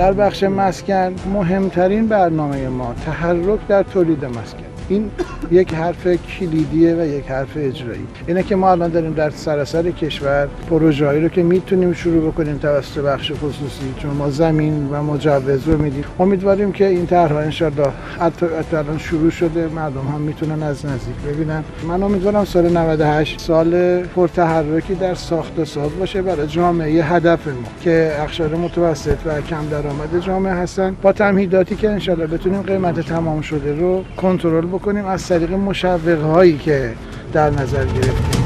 در بخش مسکن مهمترین برنامه ما تحرک در تولید مسکن. این یک حرف کلیدیه و یک حرف اجرایی. اینه که ما الان داریم در سراسر کشور پروژه‌ای رو که می‌تونیم شروع بکنیم توسط بخش خصوصی چون ما زمین و مجوز رو میدیم. امیدواریم که این طرح انشالله حتی الان شروع شده مردم هم می‌تونن از نزدیک ببینن. من امیدوارم سال 98 سال پرتحرکی در ساخت و ساز باشه برای جامعه هدف ما که اخشار متوسط و کم درآمد جامعه هستن. با تمهیداتی که انشالله بتونیم قیمت تمام شده رو کنترل بکنیم از طریق مشوق هایی که در نظر گرفتیم.